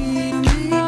see me.